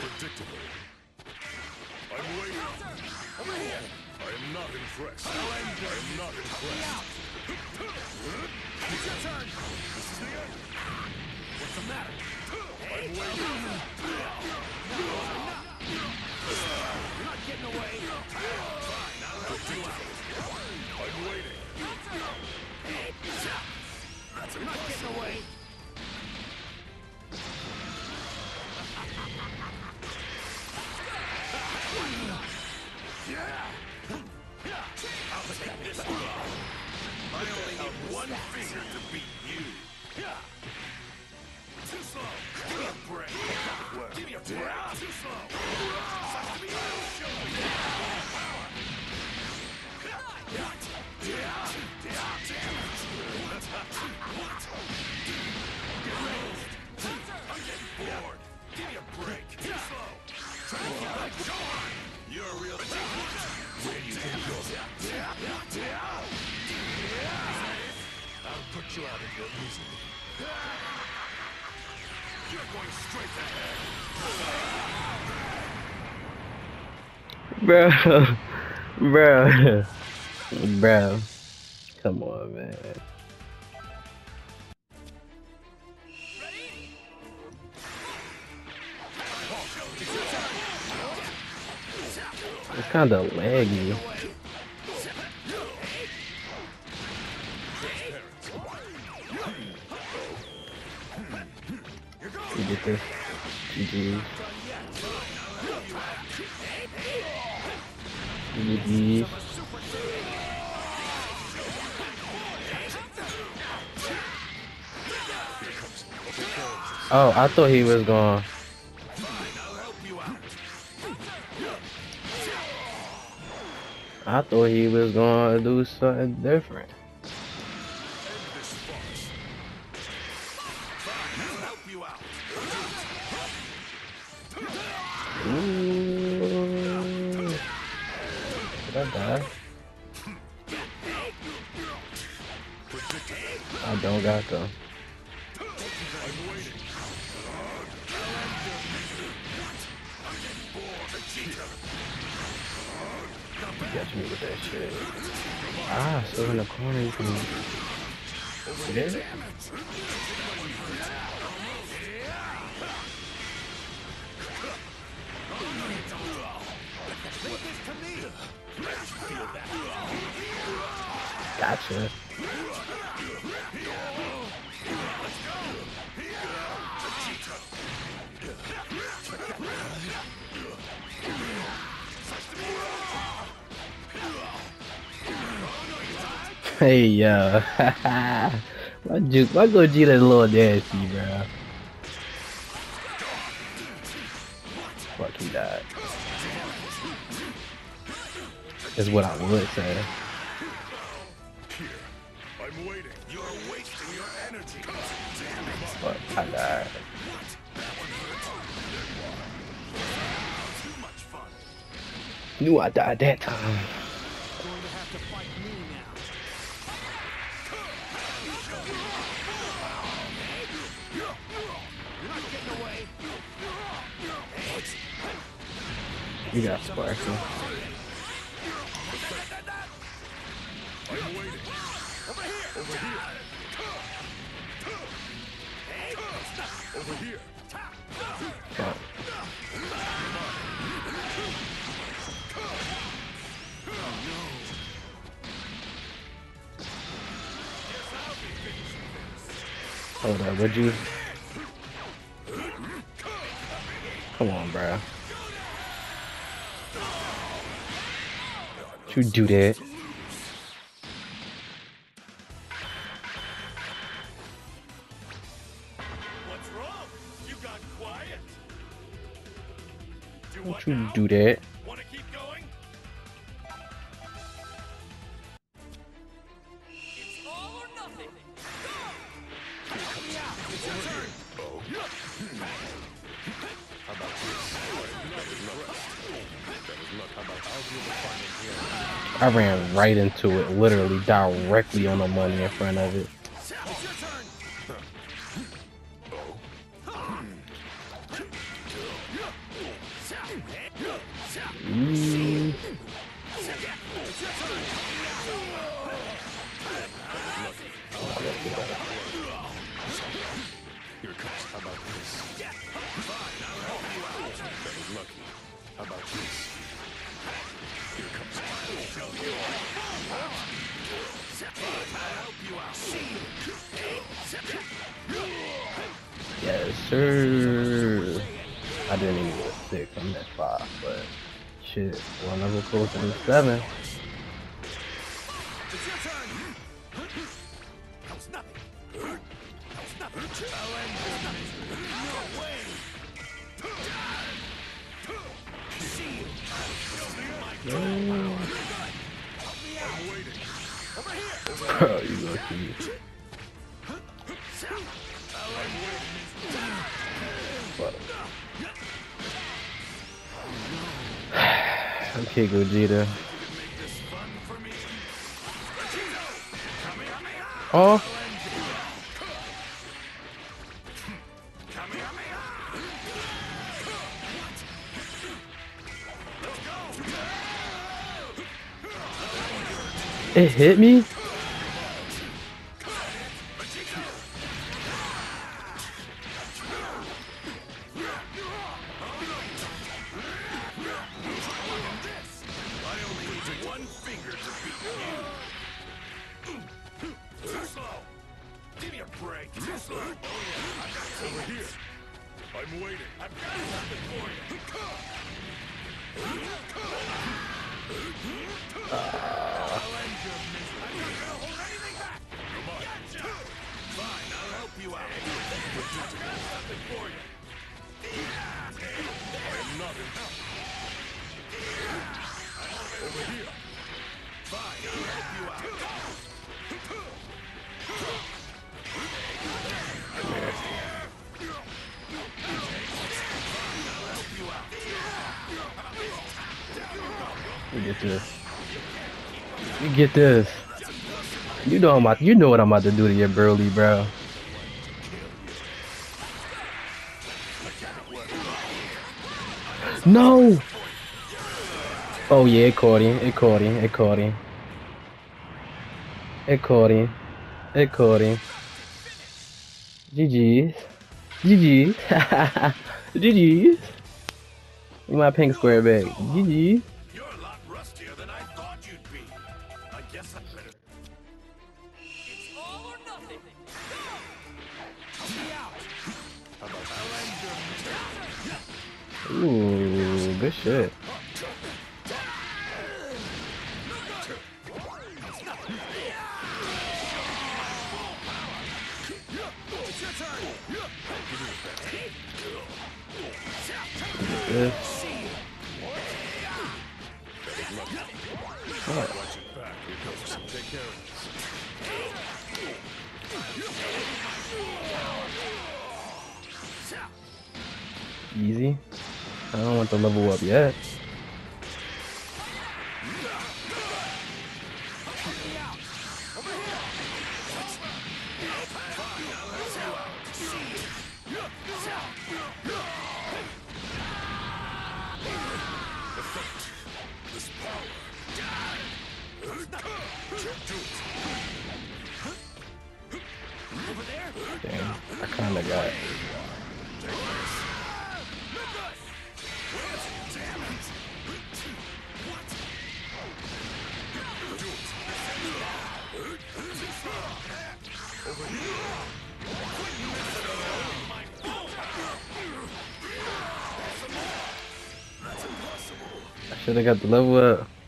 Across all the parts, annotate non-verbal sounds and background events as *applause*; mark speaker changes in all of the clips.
Speaker 1: Predictable. I'm not impressed. I am not impressed.
Speaker 2: It's your turn.
Speaker 1: This is the end.
Speaker 2: What's the matter?
Speaker 1: I'm waiting.
Speaker 2: You're not getting away. You're not getting away.
Speaker 3: Bro. *laughs* Bro. Bro. Come on, man. It's kind of laggy. You get this. GG. Oh, I thought he was
Speaker 1: out.
Speaker 3: I thought he was to do something different. Did I? Don't got them. Catch me with that shit. Ah, so in the corner you can. Gotcha. Hey yo, *laughs* my juke, my Gogeta a little nasty, bro. Fuck, he died. Is what I would say.
Speaker 1: Here. I'm waiting. You're wasting your energy.
Speaker 3: Fuck, I died. Knew I died that time.
Speaker 2: Going to have
Speaker 1: I'm waiting. Over here. Over here. Over here.
Speaker 3: Hold up, would you? Come on, bro. You do that.
Speaker 4: Or nothing.
Speaker 2: I ran right into it, literally directly on the money in front of it. Sir. I didn't even get six. I'm at five, but shit, one level closer to seven. Gogeta. Oh, it hit me.
Speaker 3: You
Speaker 2: get this. You know I'm about, you know what I'm about to do to your Broly, bro. No. Oh yeah, it caught him. It caught him. It caught him. It caught him. It caught him. GG's. GG's. GG's. *laughs* My pink square bag. GG's. Ooh, good shit. Good. Easy. I don't want to level up yet. Damn, I kind of got. I should have got the level up.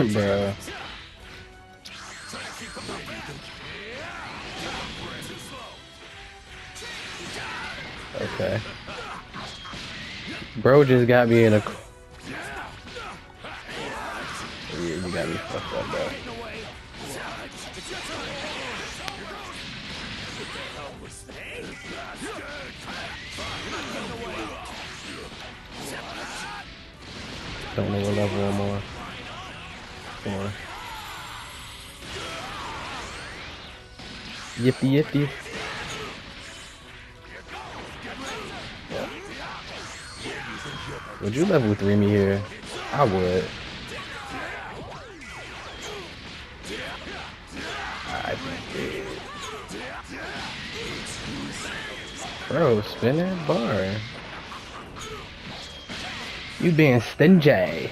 Speaker 2: *laughs*
Speaker 1: slow.
Speaker 3: Okay. Bro just got me in a. You got me fucked up, bro. Don't know what level I'm on. On. Yippee yippee. Would you level three me here? I would. I did. Bro, bar. You being stingy.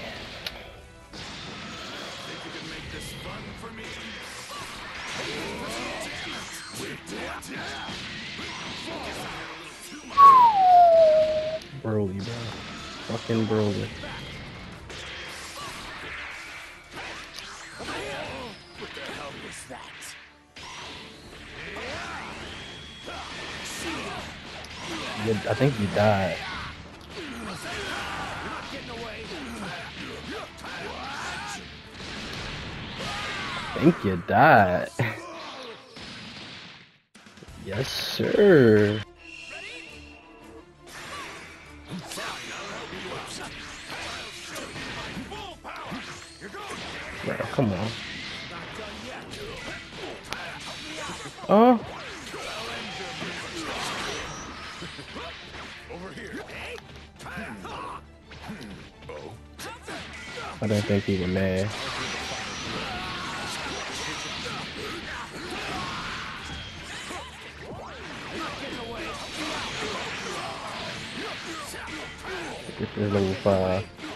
Speaker 3: Broly, bro. Fucking Broly.
Speaker 2: What the hell was that?
Speaker 3: I think you died. I think you died. *laughs* yes, sir. Come on. Oh. I don't think he was mad. This level five.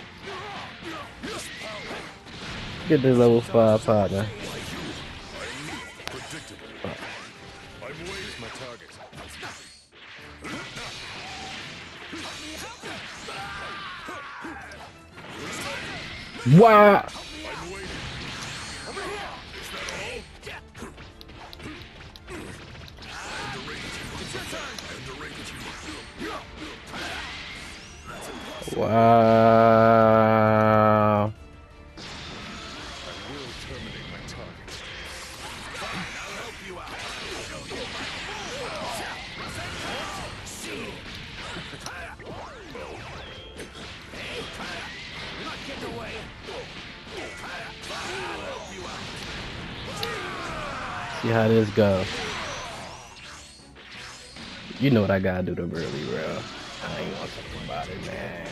Speaker 3: Get this level five partner. Wow. Wow.
Speaker 1: Terminate my target.
Speaker 2: Getting away.
Speaker 3: See how this go. You know what I gotta do to Broly, bro. I ain't gonna talk about it, man.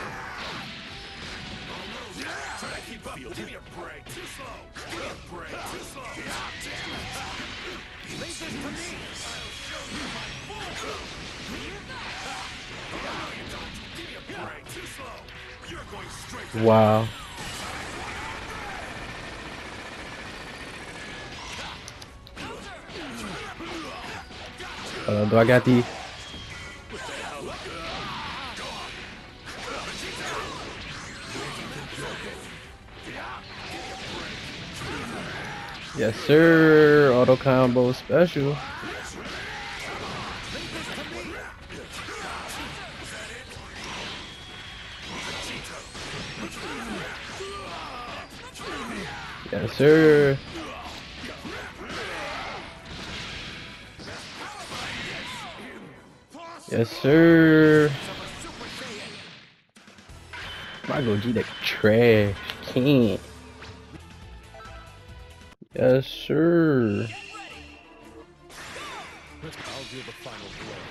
Speaker 3: Wow. Uh, do I got the? Yes, sir. Auto combo special. Yes, sir. Yes, sir. My Gogeta trash can. Yes, sir.
Speaker 2: I'll do the final blow.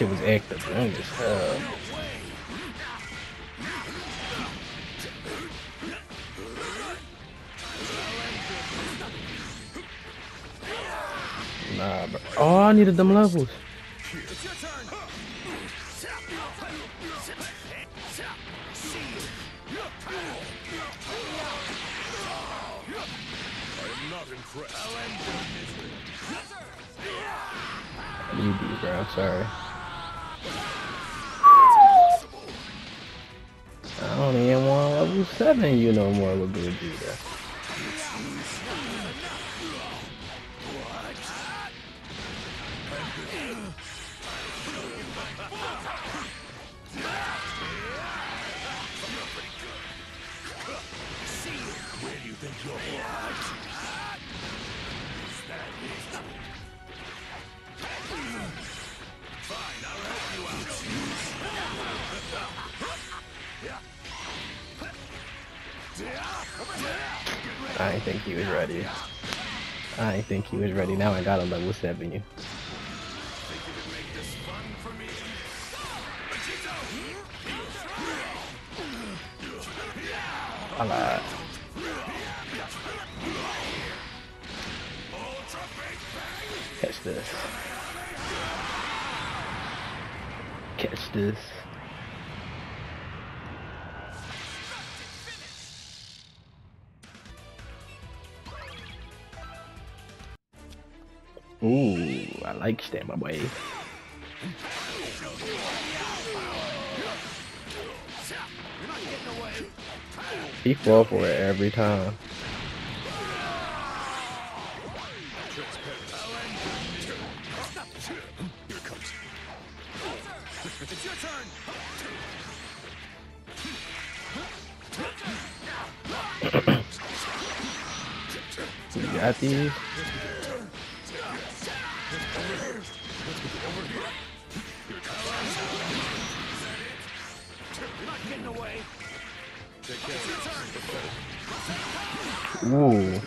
Speaker 3: shit was active young as hell. Nah, bro. Oh, I needed them levels. You do, bro. Sorry. I don't even want level 7 you no more with Gogeta.
Speaker 1: Where
Speaker 3: I think he was ready. I think he was ready. Now I got a level 7 you Like Stamina Boy. He fall for it every time. *coughs* You got these?
Speaker 2: Getting away.
Speaker 3: Ooh.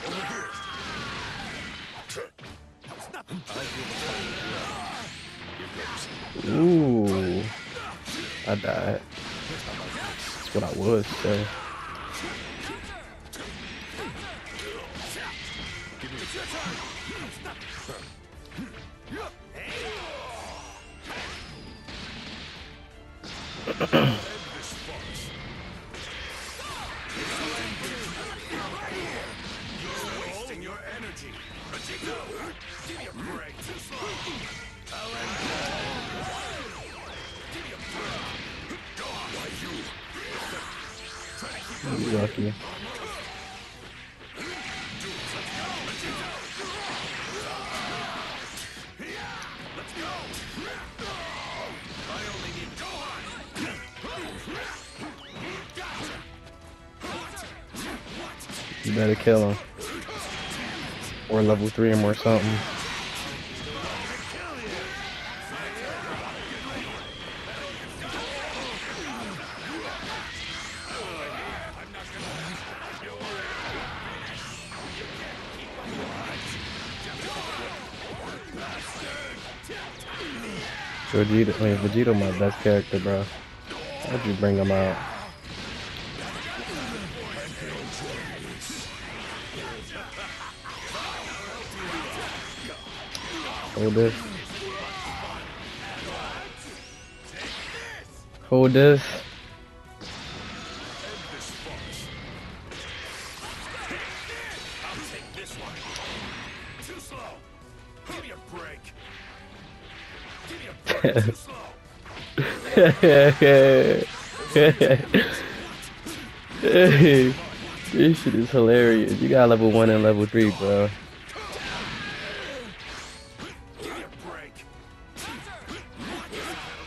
Speaker 3: Ooh. I died. That's what I was, so.
Speaker 1: Wasting *clears throat* What?
Speaker 3: You better kill him. Or level 3 him or something. Vegeta, I mean, Vegeta my best character, bro. How'd you bring him out? Hold this. Hold this.
Speaker 1: This
Speaker 3: shit is hilarious. You got level one and level three, bro.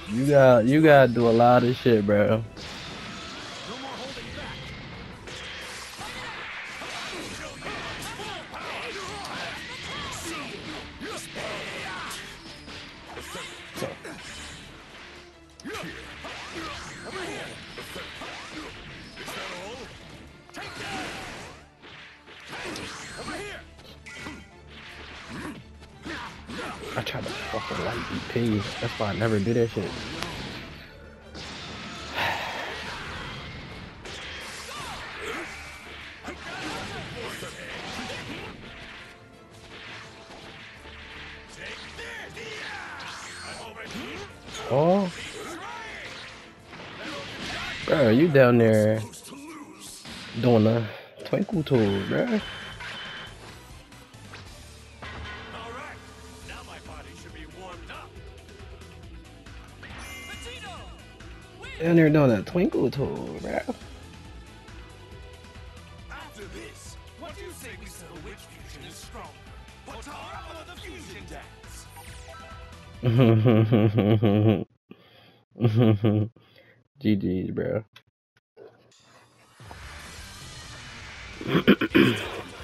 Speaker 3: You got you gotta do a lot of shit, bro. I tried to fucking light EP. That's why I never do that shit. Oh. Bro, you down there doing a twinkle tool, bro. Down there doing a twinkle tool, bro.
Speaker 2: After this, what do you say we settle which fusion is stronger? Potara or the fusion dance? *laughs*
Speaker 3: GG's, bro. *clears throat*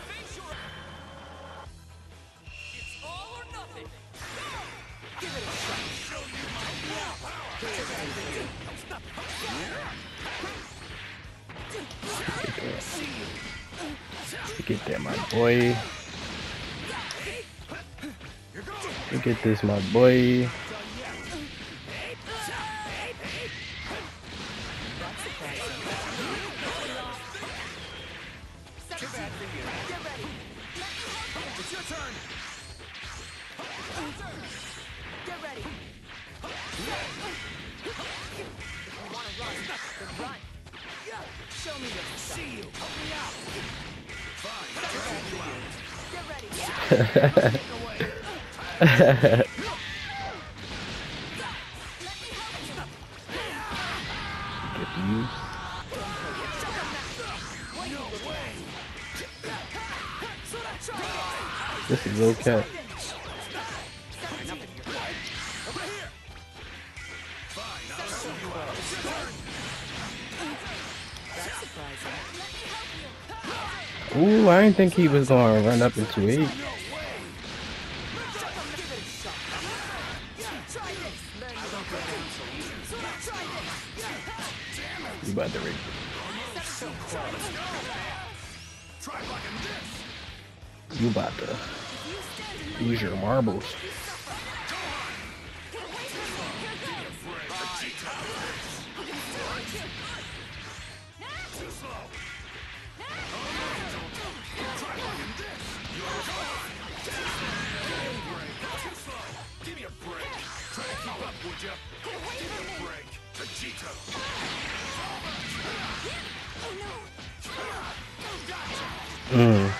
Speaker 3: Look at that, my boy. Look at this, my boy.
Speaker 5: Get to. Show me your
Speaker 2: you. Help me out.
Speaker 5: Get
Speaker 3: you. This is okay. I didn't think he was gonna run up into eight. You about to read. You about to use your marbles.
Speaker 1: Give me keep up, would ya? Give me a break. Vegito.
Speaker 3: Mm.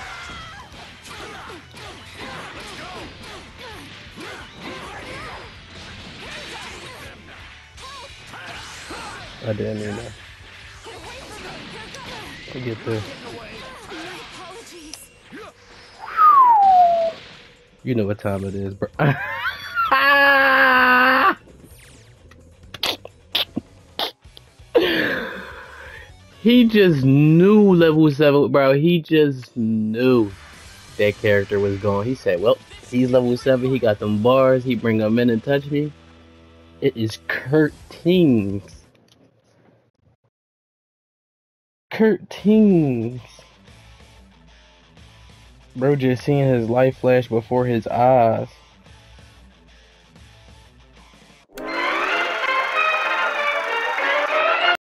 Speaker 3: I didn't mean that. I get this. You know what time it is, bro. *laughs* he just knew level 7, bro. He just knew that character was gone. He said, well, he's level 7. He got them bars. He bring them in and touch me. It is Kurt Tings. Kurt Tings. Bro just seeing his life flash before his eyes.